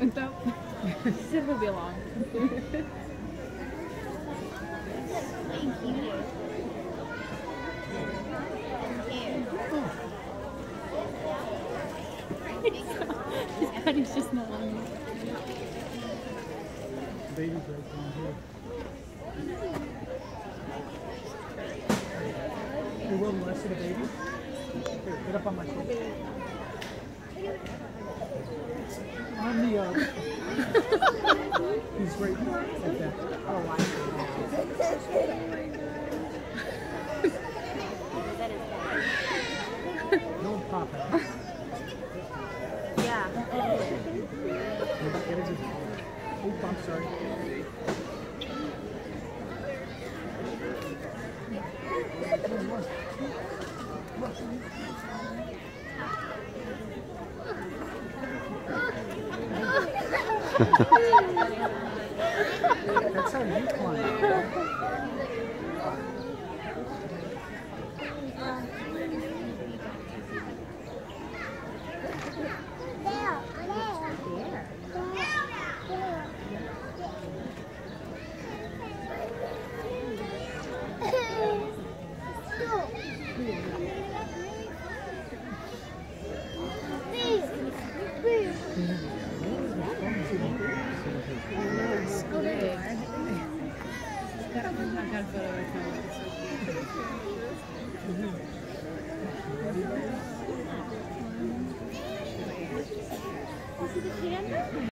Então, você vai ver lá. His body's just not on me. Baby's right down here. You will molest the baby? Here, get up on my shoulder. On the, uh, he's right like that. Oh, I That is bad. Don't pop it. Yeah. Oop, I'm sorry. That's how you climb. Is it panda?